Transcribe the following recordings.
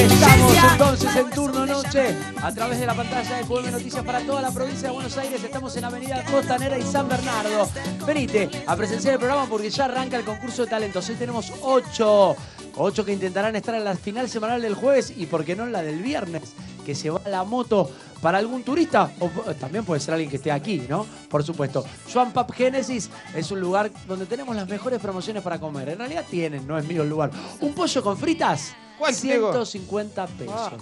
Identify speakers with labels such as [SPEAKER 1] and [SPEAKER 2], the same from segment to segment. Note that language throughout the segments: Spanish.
[SPEAKER 1] Estamos entonces en turno noche a través de la pantalla de QM Noticias para toda la provincia de Buenos Aires. Estamos en Avenida Costanera y San Bernardo. Venite a presenciar el programa porque ya arranca el concurso de talentos. Hoy tenemos ocho. Ocho que intentarán estar en la final semanal del jueves y, por qué no, en la del viernes, que se va la moto para algún turista o también puede ser alguien que esté aquí, ¿no? Por supuesto. Juan Pap Genesis es un lugar donde tenemos las mejores promociones para comer. En realidad tienen, no es mío el lugar. Un pollo con fritas,
[SPEAKER 2] ¿Cuánto,
[SPEAKER 1] 150 pesos.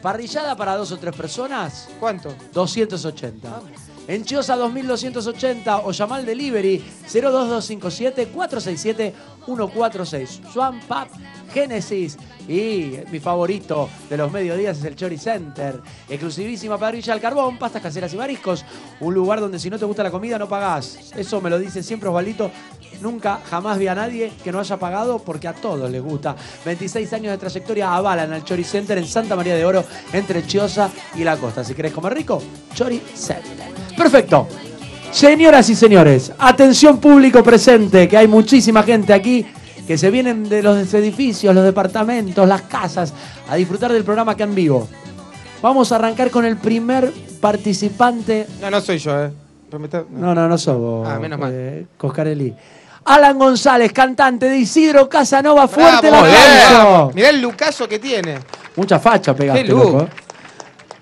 [SPEAKER 1] Parrillada para dos o tres personas,
[SPEAKER 2] ¿Cuánto?
[SPEAKER 1] 280. En Chiosa 2280 o llama al delivery 02257 467 146. Juan Pap Génesis. Y mi favorito de los mediodías es el Chori Center. Exclusivísima parrilla al carbón, pastas caseras y mariscos. Un lugar donde si no te gusta la comida no pagás. Eso me lo dice siempre Osvaldito. Nunca, jamás vi a nadie que no haya pagado porque a todos les gusta. 26 años de trayectoria avalan al Chori Center en Santa María de Oro entre Chiosa y la costa. Si querés comer rico, Chori Center. Perfecto. Señoras y señores, atención público presente, que hay muchísima gente aquí que se vienen de los edificios, los departamentos, las casas, a disfrutar del programa acá en vivo. Vamos a arrancar con el primer participante.
[SPEAKER 2] No, no soy yo, ¿eh? Prometo-
[SPEAKER 1] No, no, no sos vos,
[SPEAKER 2] Ah, menos mal.
[SPEAKER 1] eh, Coscarelli. Alan González, cantante de Isidro Casanova, fuerte
[SPEAKER 2] Bravo, bien. Mirá el lucaso que tiene.
[SPEAKER 1] Mucha facha pegaste,
[SPEAKER 2] Qué
[SPEAKER 1] loco.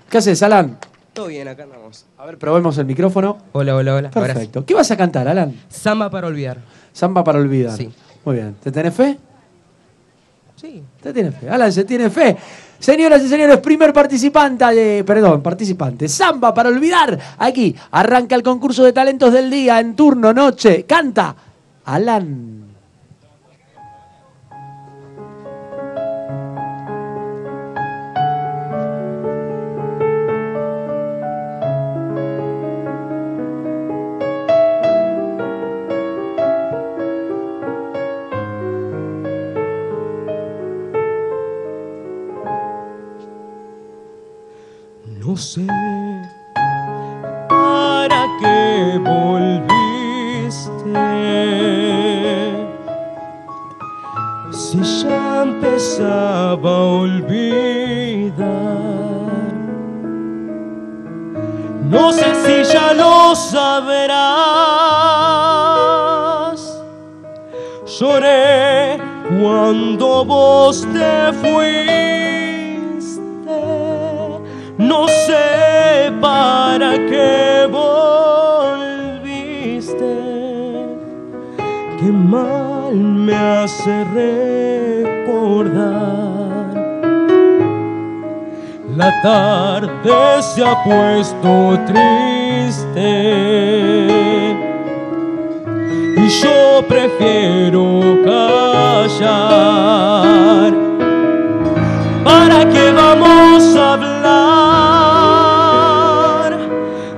[SPEAKER 1] ¿Qué haces, Alan?
[SPEAKER 3] Todo bien, acá andamos.
[SPEAKER 1] A ver, probemos el micrófono.
[SPEAKER 3] Hola, hola, hola.
[SPEAKER 1] Perfecto. ¿Qué vas a cantar, Alan?
[SPEAKER 3] Samba para olvidar.
[SPEAKER 1] Samba para olvidar.
[SPEAKER 3] Sí.
[SPEAKER 1] Muy bien. ¿Te tenés fe?
[SPEAKER 3] Sí.
[SPEAKER 1] ¿Te tiene fe? Alan se tiene fe. Señoras y señores, primer participante, de, perdón, participante, Samba para olvidar. Aquí arranca el concurso de talentos del día en turno, noche. Canta Alan.
[SPEAKER 3] No sé vos te fuiste. No sé para qué volviste. Qué mal me hace recordar. La tarde se ha puesto triste yo prefiero callar. ¿Para qué vamos a hablar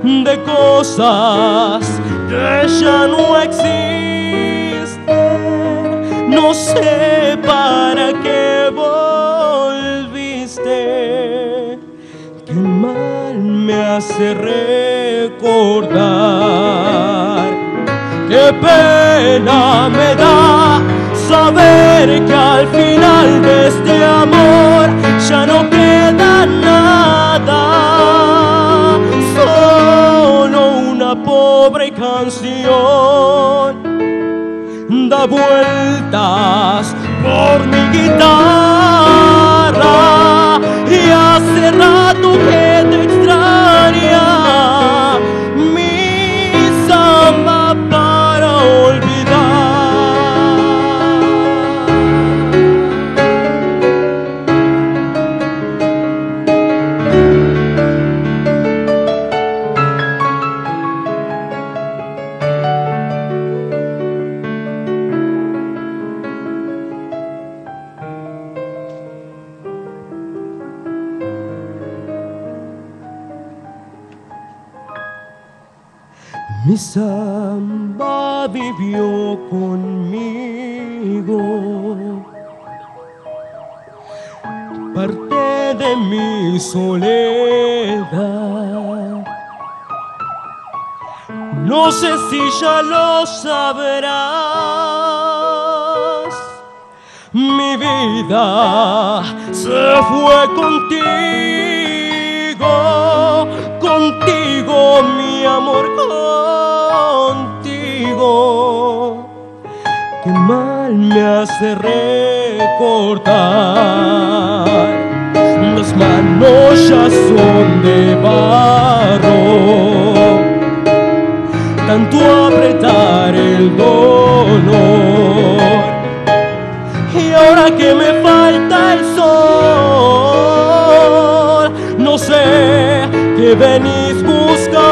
[SPEAKER 3] de cosas que ya no existen? No sé para qué volviste. Qué mal me hace recordar. Qué pena me da saber que al final de este amor ya no queda nada, solo una pobre canción da vueltas por mi guitarra y hace rato que te extraña samba vivió conmigo, parte de mi soledad. No sé si ya lo sabrás. Mi vida se fue contigo, contigo, mi amor, contigo. Qué mal me hace recordar. Las manos ya son de barro tanto apretar el dolor. Y ahora que me falta el qué venís buscando,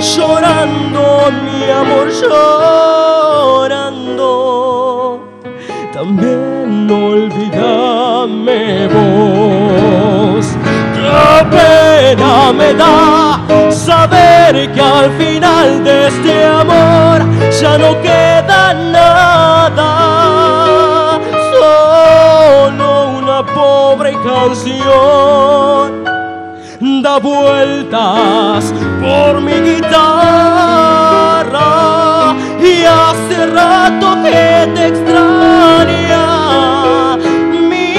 [SPEAKER 3] llorando, mi amor, llorando. También olvídame vos. Qué pena me da saber que al final de este amor ya no queda nada, una pobre canción da vueltas por mi guitarra y hace rato que te extraña mi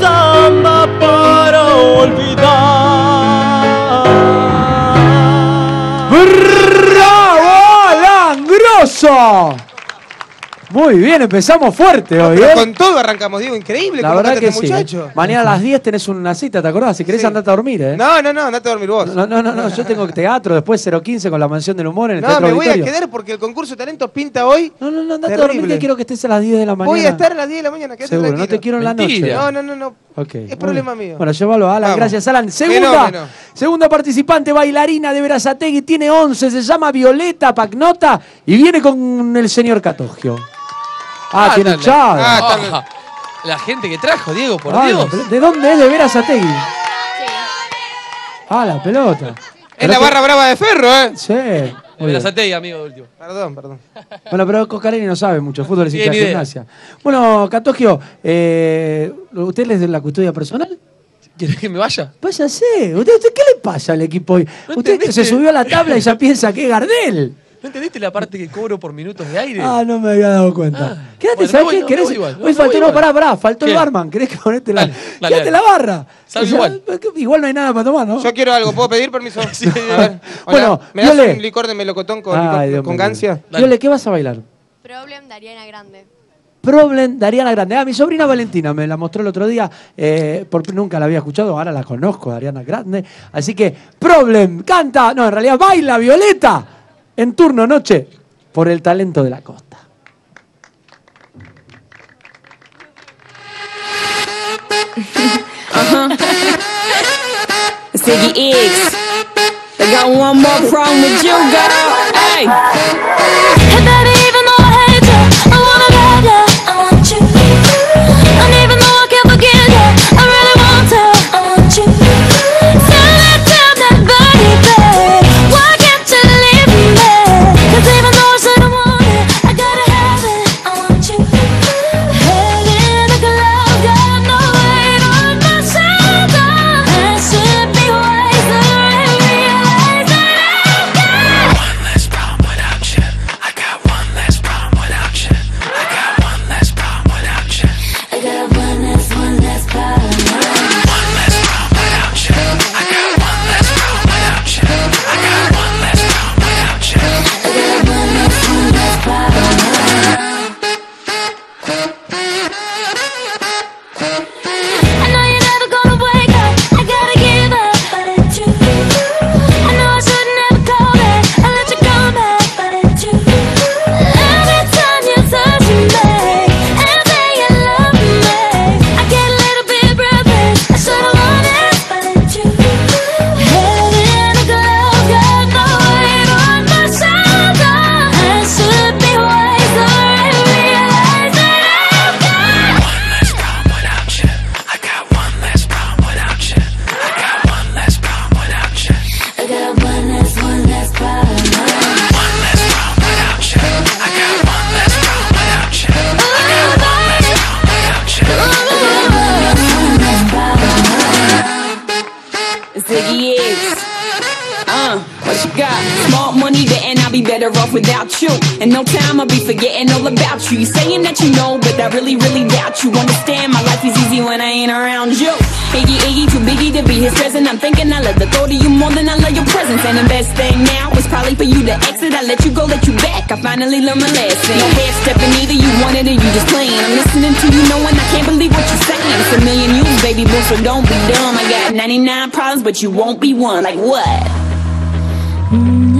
[SPEAKER 3] samba para olvidar.
[SPEAKER 1] ¡Bravo! Muy bien, empezamos fuerte hoy,
[SPEAKER 2] Pero
[SPEAKER 1] ¿eh?
[SPEAKER 2] con todo arrancamos, Diego. Increíble
[SPEAKER 1] La verdad que
[SPEAKER 2] este
[SPEAKER 1] sí.
[SPEAKER 2] muchacho.
[SPEAKER 1] Mañana a las 10 tenés una cita, ¿te acordás? Si querés
[SPEAKER 2] Sí.
[SPEAKER 1] andate a dormir, ¿eh?
[SPEAKER 2] No, no, no, andate a dormir vos.
[SPEAKER 1] No, no, no, no, yo tengo teatro, después 015 con la mansión del humor en el
[SPEAKER 2] No,
[SPEAKER 1] Teatro
[SPEAKER 2] me voy a quedar porque el concurso talentos pinta hoy.
[SPEAKER 1] No, no, no, andate a dormir
[SPEAKER 2] Terrible.
[SPEAKER 1] que quiero que estés a las 10 de la mañana.
[SPEAKER 2] Voy a estar a las 10 de la mañana, quédate
[SPEAKER 1] Seguro, no
[SPEAKER 2] tranquilo.
[SPEAKER 1] te quiero en la noche.
[SPEAKER 2] No, no, no, no.
[SPEAKER 1] Ok,
[SPEAKER 2] Es
[SPEAKER 1] bueno.
[SPEAKER 2] problema mío.
[SPEAKER 1] Bueno, llévalo a Alan.
[SPEAKER 2] Vamos.
[SPEAKER 1] Gracias, Alan. Segunda,
[SPEAKER 2] Fenómeno.
[SPEAKER 1] segunda participante, bailarina de Berazategui, tiene 11, se llama Violeta Pacnota y viene con el señor Catogio. Ah, tiene
[SPEAKER 4] Ándale.
[SPEAKER 1] chavo.
[SPEAKER 2] Ah,
[SPEAKER 4] Ah, la gente que trajo, Diego, por
[SPEAKER 1] Ah,
[SPEAKER 4] Dios.
[SPEAKER 1] ¿De dónde es? De Berazategui. Ah, la pelota.
[SPEAKER 2] Es la barra brava de ferro, ¿eh?
[SPEAKER 1] Sí.
[SPEAKER 4] De. Berazategui, amigo último.
[SPEAKER 2] Perdón, perdón.
[SPEAKER 1] Bueno, pero Coscarelli no sabe mucho, fútbol es hincha de gimnasia. Bueno, Catogio, eh, ¿usted les de la custodia personal?
[SPEAKER 4] ¿Quieres que me vaya?
[SPEAKER 1] Váyase. ¿Usted, usted qué le pasa al equipo hoy?
[SPEAKER 4] ¿No
[SPEAKER 1] Usted
[SPEAKER 4] entendiste?
[SPEAKER 1] se subió a la tabla y ya piensa que es Gardel.
[SPEAKER 4] ¿No entendiste la parte que cobro por minutos de aire?
[SPEAKER 1] Ah, no me había dado cuenta.
[SPEAKER 4] Ah,
[SPEAKER 1] Quédate,
[SPEAKER 4] bueno,
[SPEAKER 1] ¿sabes qué?
[SPEAKER 4] no,
[SPEAKER 1] ¿Querés?
[SPEAKER 4] igual, no,
[SPEAKER 1] Hoy faltó, no,
[SPEAKER 4] igual.
[SPEAKER 1] pará, pará, faltó el barman. ¿Querés que ponete la,
[SPEAKER 4] Dale, dale,
[SPEAKER 1] quédate
[SPEAKER 4] dale.
[SPEAKER 1] la barra?
[SPEAKER 4] Salgo
[SPEAKER 1] O sea,
[SPEAKER 4] igual.
[SPEAKER 1] Igual no hay nada para tomar, ¿no?
[SPEAKER 2] Yo quiero algo, ¿puedo pedir permiso?
[SPEAKER 4] Sí.
[SPEAKER 2] A ver, hola.
[SPEAKER 1] Bueno,
[SPEAKER 2] ¿me das
[SPEAKER 1] Viole.
[SPEAKER 2] un licor de melocotón con,
[SPEAKER 1] Ay,
[SPEAKER 2] con
[SPEAKER 1] mío.
[SPEAKER 2] gancia?
[SPEAKER 1] Viole, ¿qué vas a bailar?
[SPEAKER 5] Problem de Ariana Grande.
[SPEAKER 1] Problem de Ariana Grande. Ah, mi sobrina Valentina me la mostró el otro día. eh, por, nunca la había escuchado, ahora la conozco, Ariana Grande. Así que, Problem, canta, no, en realidad baila Violeta en turno noche por el talento de la costa.
[SPEAKER 6] Ziggy X. I got one more problem with you, girl. Hey.
[SPEAKER 7] Hey baby, In no
[SPEAKER 6] time, I'll be forgetting all about you. You saying that you know, but I really, really doubt you. Understand, my life is easy when I ain't around you. Iggy, Iggy, too biggie to be his present. I'm thinking I love the thought of you more than I love your presence. And the best thing now is probably for you to exit. I let you go, let you back. I finally learned my lesson. No head stepping either, you want it you just playing. I'm listening to you, knowing I can't believe what you're saying. It's a million you, baby boo, so don't be dumb. I got 99 problems, but you won't be one. Like what?
[SPEAKER 5] Head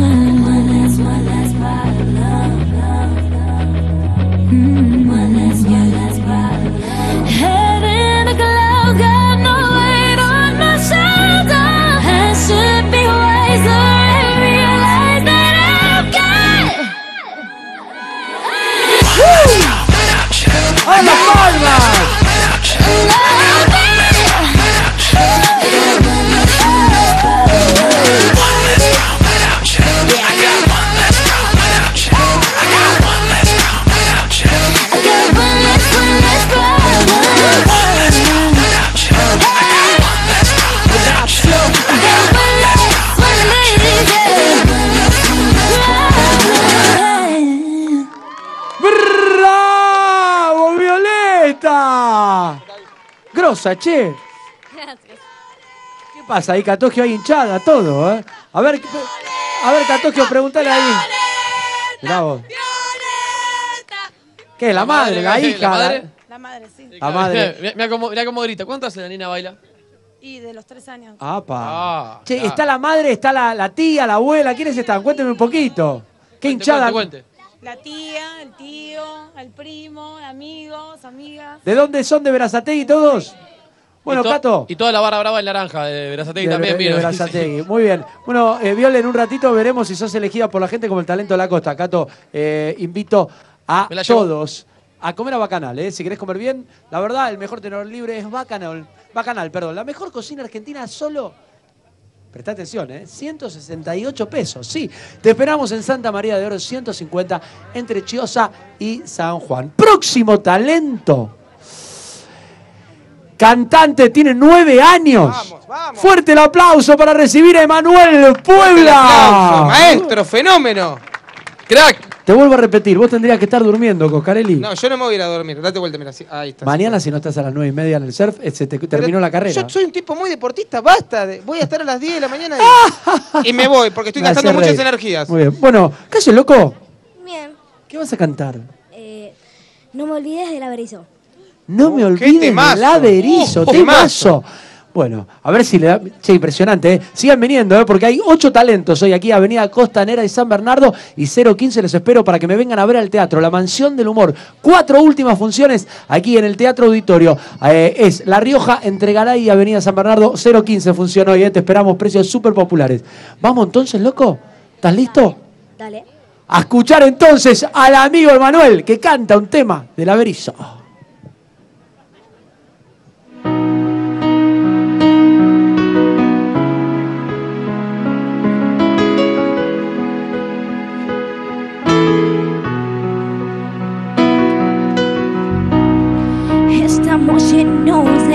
[SPEAKER 5] ¡A
[SPEAKER 1] las Grosa, che.
[SPEAKER 8] Gracias.
[SPEAKER 1] ¿Qué pasa ahí, Catogio? Hay hinchada, todo, ¿eh? A ver, ¿qué- a ver, Catogio, preguntale ahí. Mirá vos. ¿Qué? ¿La madre, la hija?
[SPEAKER 4] ¿La madre?
[SPEAKER 9] La madre, sí.
[SPEAKER 1] La madre.
[SPEAKER 4] Mirá, mirá cómo, mirá cómo grita. ¿Cuánto hace la nena baila?
[SPEAKER 9] Y de los tres años.
[SPEAKER 1] Apa.
[SPEAKER 4] Ah,
[SPEAKER 1] Che,
[SPEAKER 4] claro.
[SPEAKER 1] está la madre, está la, la tía, la abuela. ¿Quiénes están? Cuénteme un poquito. ¿Qué hinchada?
[SPEAKER 4] cuente, cuente.
[SPEAKER 9] La tía, el tío, el primo, amigos, amigas.
[SPEAKER 1] ¿De dónde son? ¿De Verazategui todos? Bueno,
[SPEAKER 4] y to-
[SPEAKER 1] Cato.
[SPEAKER 4] Y toda la barra brava en naranja de Verazategui también vino.
[SPEAKER 1] Berazategui. Muy bien. Bueno, eh, Viole, en un ratito veremos si sos elegida por la gente como el talento de la costa. Cato, eh, invito a todos a comer a Bacanal. ¿eh? Si querés comer bien, la verdad, el mejor tenor libre es Bacanal. Bacanal, perdón. La mejor cocina argentina solo. Presta atención, ¿eh? 168 pesos, sí. Te esperamos en Santa María de Oro 150 entre Chiosa y San Juan. Próximo talento. Cantante, tiene nueve años.
[SPEAKER 2] Vamos, vamos.
[SPEAKER 1] Fuerte el aplauso para recibir a Emanuel Puebla.
[SPEAKER 2] Maestro, fenómeno.
[SPEAKER 4] ¡Crack!
[SPEAKER 1] Te vuelvo a repetir, vos tendrías que estar durmiendo, Coscarelli.
[SPEAKER 2] No, yo no me voy a ir a dormir. Date vuelta, mira. sí, Ahí está.
[SPEAKER 1] Mañana, si no estás a las nueve y media en el surf, eh, se te terminó la carrera.
[SPEAKER 2] Yo soy un tipo muy deportista, basta. de- voy a estar a las 10 de la mañana y, y me voy porque estoy
[SPEAKER 1] Me
[SPEAKER 2] gastando muchas
[SPEAKER 1] reír.
[SPEAKER 2] energías.
[SPEAKER 1] Muy bien. Bueno, ¿qué haces, loco?
[SPEAKER 8] Bien.
[SPEAKER 1] ¿Qué vas a cantar?
[SPEAKER 8] Eh, no me olvides del averizo.
[SPEAKER 1] No
[SPEAKER 2] Oh,
[SPEAKER 1] me
[SPEAKER 2] qué
[SPEAKER 1] olvides
[SPEAKER 2] temazo.
[SPEAKER 1] del averizo,
[SPEAKER 2] Oh,
[SPEAKER 1] temazo. Bueno, a ver si le da. Che, impresionante, ¿eh? Sigan viniendo, ¿eh? Porque hay ocho talentos hoy aquí, Avenida Costanera y San Bernardo. Y 015 les espero para que me vengan a ver al teatro, La Mansión del Humor. Cuatro últimas funciones aquí en el Teatro Auditorio. Eh, es La Rioja, entre Garay y Avenida San Bernardo. 015 funciona hoy, ¿eh? Te esperamos, precios súper populares. Vamos entonces, loco. ¿Estás listo?
[SPEAKER 8] Dale.
[SPEAKER 1] A escuchar entonces al amigo Emanuel que canta un tema del averizo.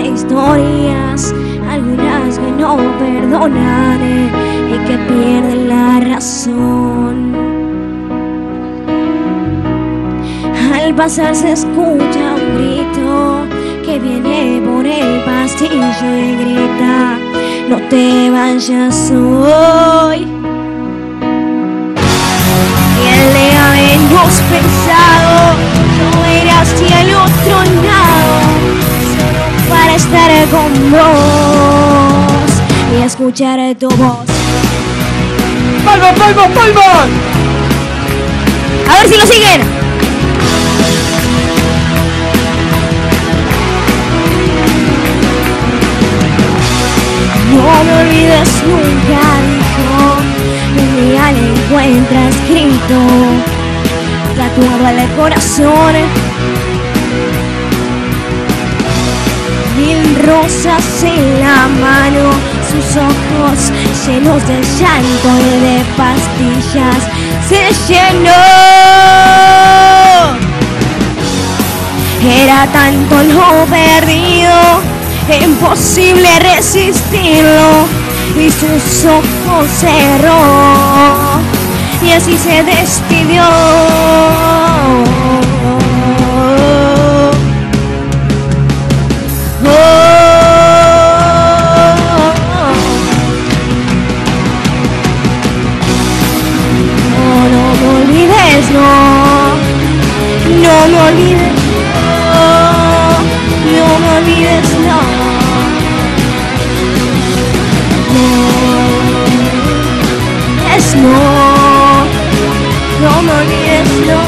[SPEAKER 5] De historias, algunas que no perdonan y que pierden la razón. Al pasar se escucha un grito que viene por el pasillo y grita, no te vayas hoy. ¿Quién le habíamos pensado? No era hacia el otro solo para estar con vos y escuchar tu voz.
[SPEAKER 1] ¡Palmas, palmas, palmas!
[SPEAKER 5] A ver si lo siguen. No me olvides nunca, dijo. Un día le encuentra escrito, tatuado en el corazón. Mil rosas en la mano, sus ojos llenos de llanto y de pastillas se llenó. Era tanto lo perdido, imposible resistirlo y sus ojos cerró. y así se despidió. No, no me olvides, no, no me olvides, no. No, es no, no me olvides, no,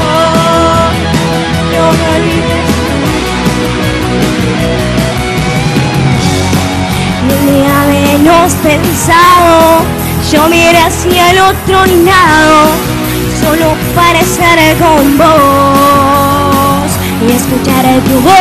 [SPEAKER 5] no me olvides. El día menos pensado, yo miré hacia el otro lado, para estar con vos y escuchar tu voz.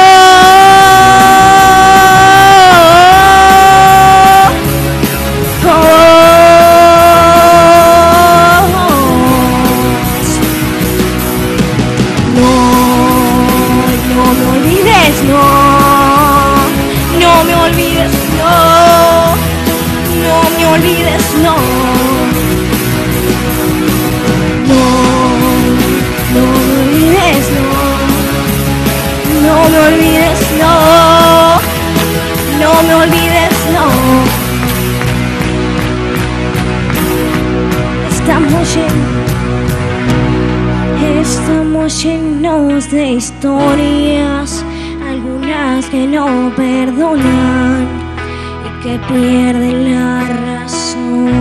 [SPEAKER 5] Pierden la razón.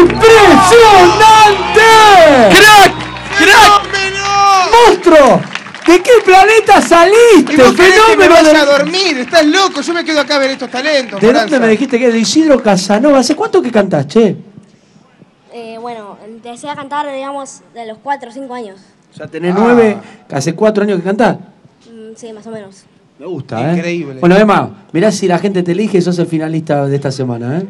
[SPEAKER 1] ¡Impresionante!
[SPEAKER 4] ¡Crack! ¡Crack!
[SPEAKER 1] ¡Monstruo! ¿De qué planeta saliste?
[SPEAKER 2] ¿Y vos que me
[SPEAKER 1] ¡Fenómeno
[SPEAKER 2] vaya
[SPEAKER 1] de...
[SPEAKER 2] a dormir? Estás loco, yo me quedo acá a ver estos talentos.
[SPEAKER 1] ¿De dónde me dijiste que es? De Isidro Casanova. ¿Hace cuánto que cantás, che?
[SPEAKER 5] Eh, bueno, empecé a cantar, digamos, de los 4 o 5 años.
[SPEAKER 1] Ya tenés
[SPEAKER 2] Ah.
[SPEAKER 1] nueve, hace cuatro años que cantás.
[SPEAKER 5] Mm, sí, más o menos.
[SPEAKER 1] Me gusta, ¿eh?
[SPEAKER 2] Increíble.
[SPEAKER 1] Bueno, Emma, mirá si la gente te elige y sos el finalista de esta semana, ¿eh?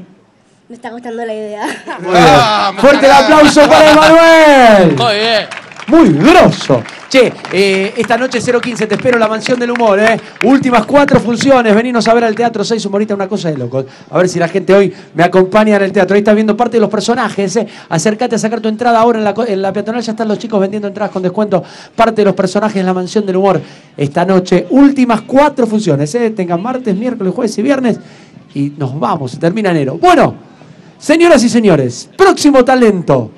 [SPEAKER 5] Me está gustando la idea.
[SPEAKER 1] Muy bien.
[SPEAKER 2] Vamos,
[SPEAKER 1] Fuerte el aplauso para Emanuel.
[SPEAKER 4] Muy bien.
[SPEAKER 1] Muy grosso. Che, eh, esta noche 015 te espero en la mansión del humor, ¿eh? Últimas cuatro funciones. Veninos a ver al Teatro 6 Humorista, una cosa de locos. A ver si la gente hoy me acompaña en el teatro. Ahí estás viendo parte de los personajes, ¿eh? Acércate a sacar tu entrada ahora en la, en la peatonal. Ya están los chicos vendiendo entradas con descuento. Parte de los personajes en la mansión del humor. Esta noche, últimas cuatro funciones, ¿eh? Tengan martes, miércoles, jueves y viernes. Y nos vamos, termina enero. Bueno, señoras y señores, próximo talento.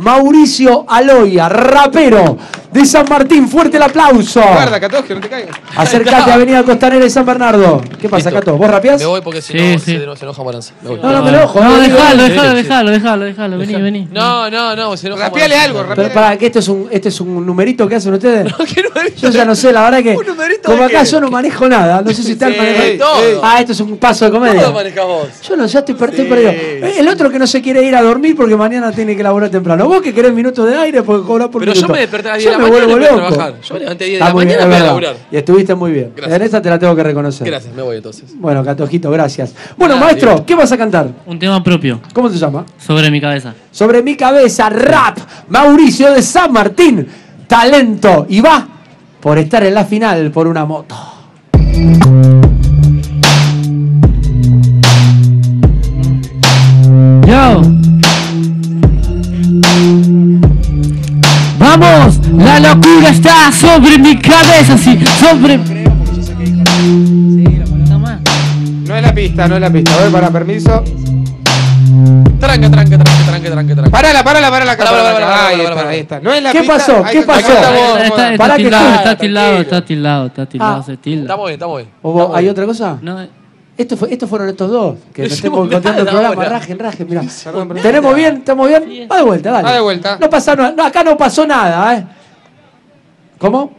[SPEAKER 1] Mauricio Aloya, rapero de San Martín. Fuerte el aplauso.
[SPEAKER 2] Guarda, Catos, que no te caigas.
[SPEAKER 1] Acércate a Avenida Costanera de San Bernardo. ¿Qué pasa,
[SPEAKER 4] Listo.
[SPEAKER 1] Cato? ¿Vos rapeás?
[SPEAKER 4] Me voy porque si
[SPEAKER 3] Sí,
[SPEAKER 4] no
[SPEAKER 3] sí.
[SPEAKER 4] se, se enoja. Me voy.
[SPEAKER 1] No, no, pero ojo.
[SPEAKER 3] No,
[SPEAKER 1] eh,
[SPEAKER 3] déjalo,
[SPEAKER 4] sí,
[SPEAKER 3] déjalo, déjalo, déjalo, déjalo. Vení, vení.
[SPEAKER 4] No, no, no, se enoja
[SPEAKER 2] Rapeale algo, rapeale.
[SPEAKER 1] Pero para que esto es un, este es un numerito que hacen ustedes.
[SPEAKER 4] ¿Qué numerito?
[SPEAKER 1] Yo ya no sé, la verdad que
[SPEAKER 4] ¿Un numerito
[SPEAKER 1] como acá yo no manejo nada, no sé si están manejando. Ah, esto es un paso de comedia.
[SPEAKER 4] ¿Cómo lo manejas vos?
[SPEAKER 1] Yo no, ya estoy, per- estoy perdido. Eh, El otro que no se quiere ir a dormir porque mañana tiene que laburar temprano. Vos que querés minutos de aire porque cobrar por
[SPEAKER 4] Pero yo me desperté a las
[SPEAKER 1] Yo
[SPEAKER 4] 10 de la
[SPEAKER 1] me vuelvo loco.
[SPEAKER 4] trabajar. Yo me levanté a 10 de la
[SPEAKER 1] bien,
[SPEAKER 4] mañana
[SPEAKER 1] es
[SPEAKER 4] para laburar.
[SPEAKER 1] Y estuviste muy bien.
[SPEAKER 4] Gracias.
[SPEAKER 1] En esta te la tengo que reconocer.
[SPEAKER 4] Gracias, me voy entonces.
[SPEAKER 1] Bueno, Catojito, gracias. Bueno,
[SPEAKER 4] Nada,
[SPEAKER 1] maestro,
[SPEAKER 4] bien.
[SPEAKER 1] ¿qué vas a cantar?
[SPEAKER 3] Un tema propio,
[SPEAKER 1] ¿Cómo se llama?
[SPEAKER 3] sobre mi cabeza.
[SPEAKER 1] Sobre mi cabeza, rap, Mauricio de San Martín, talento, y va por estar en la final por una moto.
[SPEAKER 3] Yo. Vamos, la locura está sobre mi cabeza, sí, sobre.
[SPEAKER 2] No es la pista, no es la pista. Voy para permiso.
[SPEAKER 4] Tranca, tranca, tranca, tranca, tranca, tranca.
[SPEAKER 2] Parala, parala, parala. acá,
[SPEAKER 4] pará,
[SPEAKER 2] parala,
[SPEAKER 4] pará,
[SPEAKER 2] Ahí está, ahí está. No es la
[SPEAKER 1] ¿Qué
[SPEAKER 2] pista.
[SPEAKER 1] pasó? ¿Qué pasó?
[SPEAKER 3] Está, está,
[SPEAKER 1] Pará
[SPEAKER 3] está
[SPEAKER 1] estoy-
[SPEAKER 3] está tildado,
[SPEAKER 2] tranquilo.
[SPEAKER 3] está tildado, está tildado,
[SPEAKER 1] Ah.
[SPEAKER 3] se tilda.
[SPEAKER 4] Estamos bien, estamos bien.
[SPEAKER 1] ¿O vos- ¿Hay otra cosa?
[SPEAKER 3] No,
[SPEAKER 1] Esto fue, estos fueron estos dos, que
[SPEAKER 4] No
[SPEAKER 1] nos estemos contando el programa. Rajen, rajen, mirá. ¿Tenemos bien? ¿Estamos bien? Va de vuelta, dale.
[SPEAKER 2] Va de vuelta.
[SPEAKER 1] No pasa nada. Acá no pasó nada, ¿eh? ¿Cómo?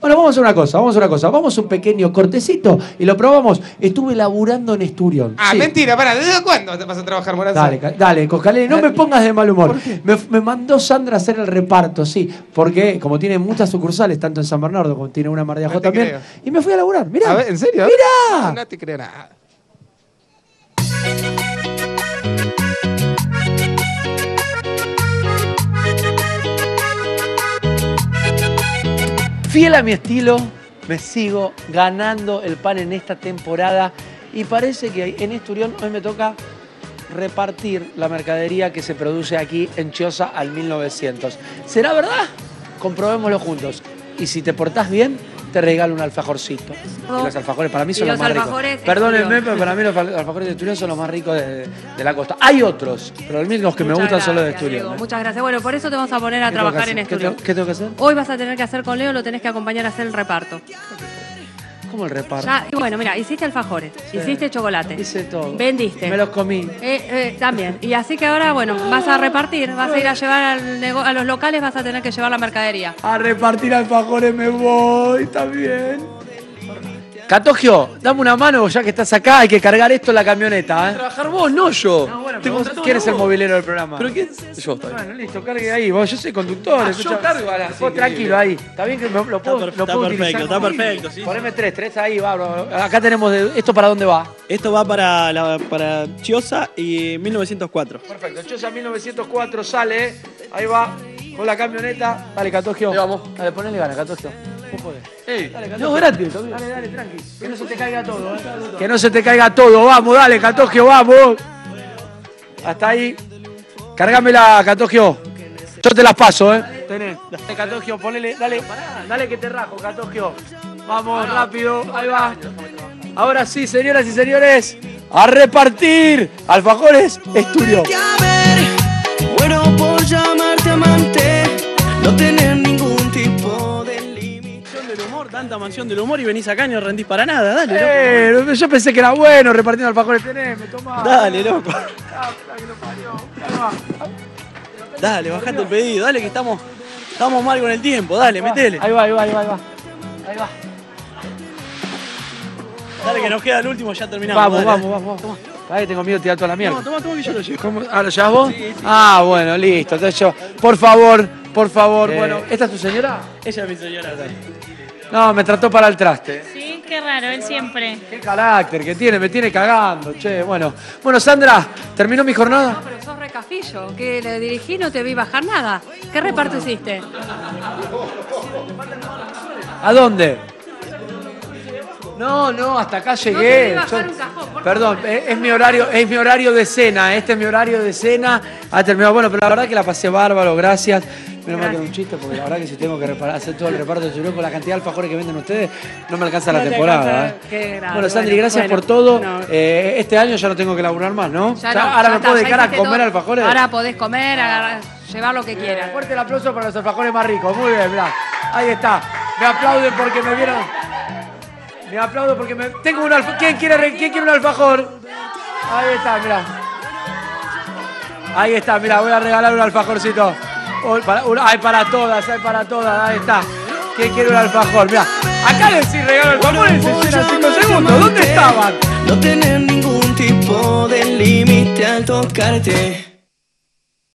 [SPEAKER 1] Bueno, vamos a una cosa, vamos a una cosa. Vamos a un pequeño cortecito y lo probamos. Estuve laburando en Esturión.
[SPEAKER 2] Ah,
[SPEAKER 1] Sí.
[SPEAKER 2] mentira, pará. ¿Desde cuándo te vas a trabajar, Moranza?
[SPEAKER 1] Dale, dale, Coscaleni, no me pongas de mal humor. Me, me mandó Sandra a hacer el reparto, sí, porque como tiene muchas sucursales, tanto en San Bernardo como tiene una en Mar de Ajó
[SPEAKER 2] No te
[SPEAKER 1] también,
[SPEAKER 2] creo.
[SPEAKER 1] y me fui a laburar, mirá.
[SPEAKER 2] A ver, ¿en serio?
[SPEAKER 1] Mirá.
[SPEAKER 2] No te creo nada.
[SPEAKER 1] Fiel a mi estilo, me sigo ganando el pan en esta temporada y parece que en Esturión hoy me toca repartir la mercadería que se produce aquí en Chiosa al 1900. ¿Será verdad? Comprobémoslo juntos. Y si te portás bien, te regalo un alfajorcito.
[SPEAKER 10] Oh.
[SPEAKER 1] Y los alfajores para mí son los,
[SPEAKER 10] los
[SPEAKER 1] más ricos. Perdónenme,
[SPEAKER 10] Esturión.
[SPEAKER 1] pero para mí los al- alfajores de Esturión son los más ricos de, de la costa. Hay otros, pero los que me gustan son los de
[SPEAKER 10] gracias,
[SPEAKER 1] Esturión. ¿eh?
[SPEAKER 10] Muchas gracias. Bueno, por eso te vamos a poner a
[SPEAKER 1] ¿Qué tengo que
[SPEAKER 10] trabajar en
[SPEAKER 1] hacer? ¿Qué ¿Qué tengo que hacer?
[SPEAKER 10] Hoy vas a tener que hacer con Leo, lo tenés que acompañar a hacer el reparto.
[SPEAKER 1] ¿Cómo el reparto?
[SPEAKER 10] Ya, y bueno, mira, hiciste alfajores, hiciste chocolate.
[SPEAKER 1] Hice todo.
[SPEAKER 10] Vendiste.
[SPEAKER 1] Me los comí.
[SPEAKER 10] Eh, eh, también. Y así que ahora, bueno, vas a repartir, vas a ir a llevar al nego- a los locales, vas a tener que llevar la mercadería.
[SPEAKER 1] A repartir alfajores me voy también. Catogio, dame una mano ya que estás acá, hay que cargar esto en la camioneta, ¿eh?
[SPEAKER 4] Trabajar vos, no yo.
[SPEAKER 1] No, bueno,
[SPEAKER 4] Te
[SPEAKER 1] vos-
[SPEAKER 4] contrató
[SPEAKER 1] ¿Quién es el
[SPEAKER 4] vos.
[SPEAKER 1] movilero del programa?
[SPEAKER 4] ¿Pero quién? Yo, bien.
[SPEAKER 1] Bueno, listo, cargue ahí. Vos, yo soy conductor.
[SPEAKER 4] Ah, yo cargo ahora,
[SPEAKER 1] Vos tranquilo ahí. Está bien que me- lo puedo,
[SPEAKER 11] per-
[SPEAKER 1] lo
[SPEAKER 11] está perfecto, está perfecto, sí.
[SPEAKER 1] Poneme tres, tres ahí, va, bro. Acá tenemos de- esto para dónde va.
[SPEAKER 11] Esto va para, la, para Chiosa y 1904.
[SPEAKER 1] Perfecto, Chosa 1904 sale, ahí va, con la camioneta. Dale, Catogio.
[SPEAKER 4] Ahí vamos.
[SPEAKER 1] Dale, ponele gana, Catogio. Vos podés.
[SPEAKER 4] Ey,
[SPEAKER 1] Dale,
[SPEAKER 4] no, gratis.
[SPEAKER 1] Dale, dale, tranqui. Que no se te caiga todo, ¿eh? Que no se te caiga todo. Vamos, dale, Catogio, vamos. Hasta ahí. Cargámela, Catogio. Yo te las paso, ¿eh? Tenés. Dale, Catogio, ponele. Dale, dale que te rajo, Catogio. Vamos, rápido. Ahí va. Ahora sí, señoras y señores. A repartir. Alfajores, estudio.
[SPEAKER 3] Bueno, por llamarte amante, no tener
[SPEAKER 11] tanta mansión del humor y venís acá y no rendís para nada. Dale, loco.
[SPEAKER 1] Eh, yo pensé que era bueno repartiendo alfajores. Tenés, me tomá.
[SPEAKER 11] Dale, loco.
[SPEAKER 1] Ah.
[SPEAKER 11] Dale, bajate el pedido. Dale, que estamos, estamos mal con el tiempo. Dale, metele.
[SPEAKER 1] Ahí va, ahí va, ahí va, ahí va. Ahí va.
[SPEAKER 11] Dale, que nos queda el último, ya terminamos.
[SPEAKER 1] Vamos,
[SPEAKER 11] dale.
[SPEAKER 1] vamos, vamos, vamos. Que tengo miedo de tirar toda la mierda.
[SPEAKER 11] Toma, toma, toma que yo lo llevo.
[SPEAKER 1] ¿Cómo? ¿Ah, lo llevas vos? Ah, bueno, listo. Entonces yo, por favor, por favor,
[SPEAKER 11] Eh.
[SPEAKER 1] bueno. ¿Esta es tu señora?
[SPEAKER 11] Ella es mi señora. sí.
[SPEAKER 1] No, me trató para el traste.
[SPEAKER 9] Sí, qué raro, él siempre.
[SPEAKER 1] Qué carácter que tiene, me tiene cagando, che. Bueno, bueno, Sandra, ¿terminó mi jornada?
[SPEAKER 10] No, pero sos recafillo, que le dirigí no te vi bajar nada. ¿Qué reparto hiciste?
[SPEAKER 1] ¿A dónde? No, no, hasta acá llegué.
[SPEAKER 10] vi bajar
[SPEAKER 1] Yo-
[SPEAKER 10] un cajón, por
[SPEAKER 1] Perdón, es, es mi horario, es mi horario de cena. Este es mi horario de cena. Ha terminado. Bueno, pero la verdad que la pasé bárbaro, gracias. Menos mal que era un chiste, porque la verdad que si tengo que reparar- hacer todo el reparto de Churón con la cantidad de alfajores que venden ustedes, no me alcanza la
[SPEAKER 10] No
[SPEAKER 1] temporada.
[SPEAKER 10] alcanza,
[SPEAKER 1] ¿eh?
[SPEAKER 10] qué grave,
[SPEAKER 1] Bueno, Sandri,
[SPEAKER 10] bueno,
[SPEAKER 1] gracias
[SPEAKER 10] bueno,
[SPEAKER 1] por todo.
[SPEAKER 10] no.
[SPEAKER 1] Eh, este año ya no tengo que laburar más, ¿no?
[SPEAKER 10] Ya
[SPEAKER 1] Ya-
[SPEAKER 10] no,
[SPEAKER 1] ahora me puedo dedicar a comer
[SPEAKER 10] todo.
[SPEAKER 1] alfajores.
[SPEAKER 10] Ahora podés comer, agarrar- llevar lo que quieras.
[SPEAKER 1] Fuerte el aplauso para los alfajores más ricos. Muy bien, mirá. Ahí está. Me aplauden porque me vieron. Me aplaudo porque me. Tengo un alfajor. ¿Quién quiere, re- ¿Quién quiere un alfajor? Ahí está, mirá. Ahí está, mirá, voy a regalar un alfajorcito. Para, un- hay para todas, hay para todas, ahí está. ¿Quién quiere un alfajor? Mirá, acá les sí regalo alfajores, se llenan 5 segundos. ¿Dónde estaban?
[SPEAKER 3] No tener ningún tipo de límite al tocarte.